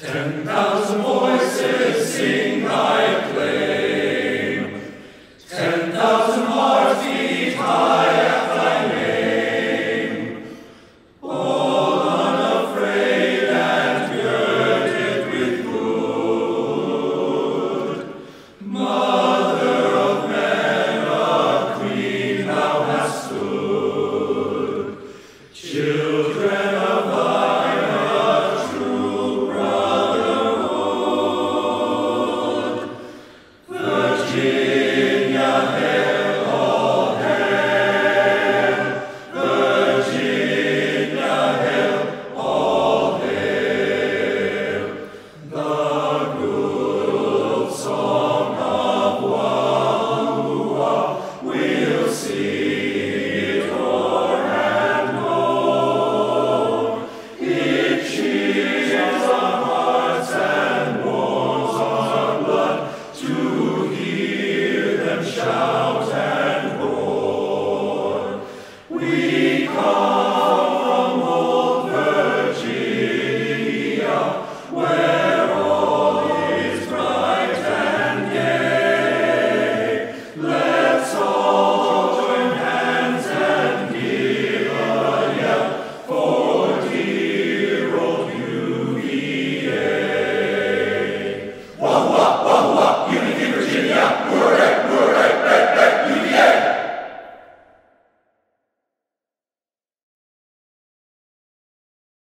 Ten thousand voices sing thy